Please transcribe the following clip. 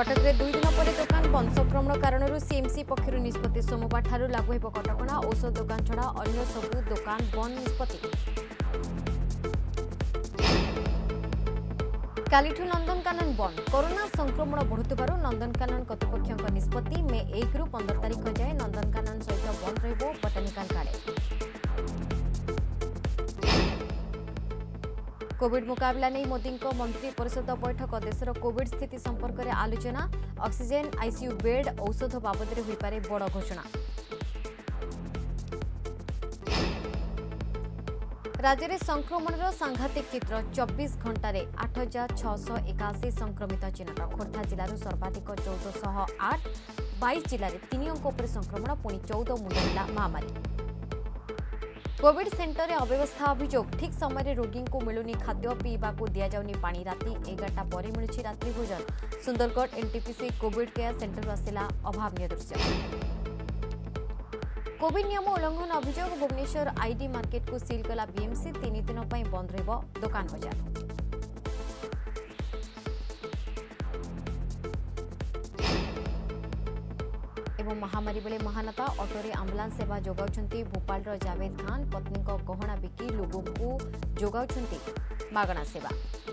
କଟକରେ ଦୁଇ ଦିନ ପରେ ଦୋକାନ ବନ୍ଦ ସଂକ୍ରମଣ କାରଣରୁ ସିଏମ୍ସି ପକ୍ଷରୁ ନିଷ୍ପତ୍ତି ସୋମବାରଠାରୁ ଲାଗୁ ହେବ କଟକଣା ଔଷଧ ଦୋକାନ ଛଡ଼ା ଅନ୍ୟ ସବୁ ଦୋକାନ ବନ୍ଦ ନିଷ୍ପତ୍ତି କାଲିଠୁ ନନ୍ଦନକାନନ ବନ୍ଦ କରୋନା ସଂକ୍ରମଣ ବଢ଼ୁଥିବାରୁ ନନ୍ଦନକାନନ କର୍ତ୍ତୃପକ୍ଷଙ୍କ ନିଷ୍ପତ୍ତି ମେ ଏକରୁ ପନ୍ଦର ତାରିଖ ଯାଏଁ ନନ୍ଦନକାନନ ସହିତ କୋଭିଡ୍ ମୁକାବିଲା ନେଇ ମୋଦିଙ୍କ ମନ୍ତ୍ରୀ ପରିଷଦ ବୈଠକ ଦେଶର କୋଭିଡ୍ ସ୍ଥିତି ସମ୍ପର୍କରେ ଆଲୋଚନା ଅକ୍ସିଜେନ୍ ଆଇସିୟୁ ବେଡ୍ ଔଷଧ ବାବଦରେ ହୋଇପାରେ ବଡ଼ ଘୋଷଣା রাজ্যের সংক্রমণের সাংঘাতিক চিত্র চব্বিশ ঘণ্টার আট হাজার ছশ একাশি সংক্রমিত চিহ্নট খোর্ধা জেলার সর্বাধিক চৌদশহ আট বাইশ জেলার তিন অঙ্ক উপরে সংক্রমণ পুঁ চৌদ মুন্ডা মহামারী कोविड सेंटर अव्यवस्था अभोग ठिक समय रोगी को मिलूनी खाद्य पीवा को दि जाऊनी पा राति एगारटा पर मिलू रात्रि भोजन Sundargarh NTPC covid care centre आसला अभावन दृश्य कोविड नियम उल्लंघन अभोग भुवनेश्वर आईडी मार्केट को सिल कला बीएमसी तीन दिन बंद रोकान बजार ଏବଂ ମହାମାରୀ ବେଳେ ମହାନତା ଅଟୋରେ ଆମ୍ବୁଲାନ୍ସ ସେବା ଯୋଗାଉଛନ୍ତି ଭୋପାଳର ଜାଭେଦ ଖାନ୍ ପତ୍ନୀଙ୍କ ଗହଣା ବିକି ଲୋକଙ୍କୁ ଯୋଗାଉଛନ୍ତି ମାଗଣା ସେବା